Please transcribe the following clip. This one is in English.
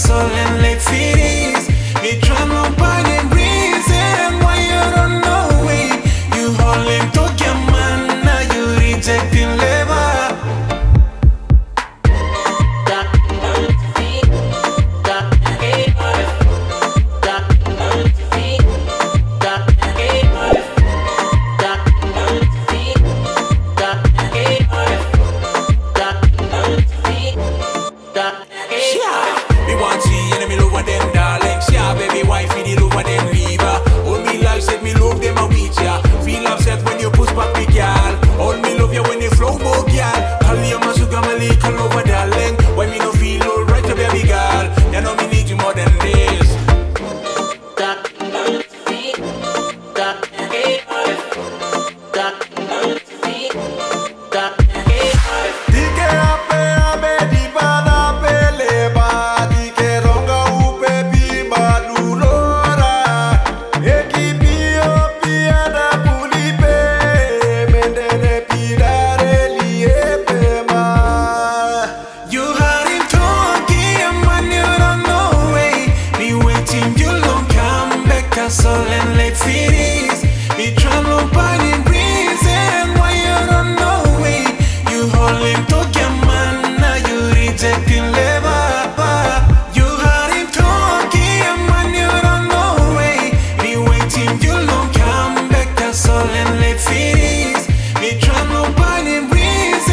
suddenly sol en les cities Y tremble by the breeze And why you don't know me. You holding to your man. Now you rejecting You him talking Man. You don't know waiting you Come back. By the breeze